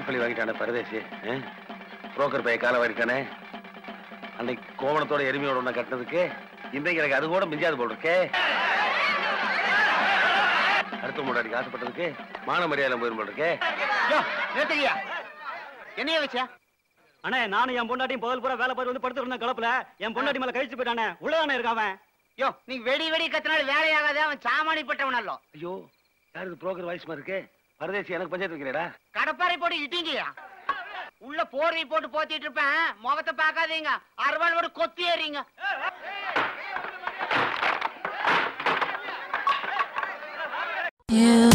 பழி வாங்கிட்டானே பரதேசி புரோக்கர் பைய காலை வாரிட்டானே? அன்னைக்கு கோவணத்தோட எருமையோட ஒண்ணா கட்டினதுக்கு இன்றைக்கு எனக்கு அது கூட மிஞ்சாது போல் இருக்கே. அடுத்த முன்னாடி ஆசைப்பட்டதுக்கு மான மரியாதை போயிரும் போல இருக்கே. என்னைய வச்சா? அண்ணே நானும் என் பொண்டாட்டியும் பகல் பூரா வேலை பார்த்து வந்து படுத்துருந்தேன் கலப்புல என் பொண்டாட்டி மேல கழிச்சு போயிட்டானே உள்ளதானே இருக்கான் அவன்? யோ நீ வெடி வெடி கத்தினாலும் வேலையாகாத அவன் சாமானிப்பட்டவன் அல்லோ. ஐயோ யாருக்கு புரோக்கர் வாய்ஸ் மாதிரி இருக்கு? பரதேசி எனக்கு பஞ்சாயத்து வைக்கிறேடா கடப்பாரை போட்டு இட்டீங்கய்யா உள்ள போர்வை போட்டு போத்திட்டு இருப்பேன். முகத்தை பார்க்காதீங்க. அறுவாளோட கொத்தி ஏறீங்க you.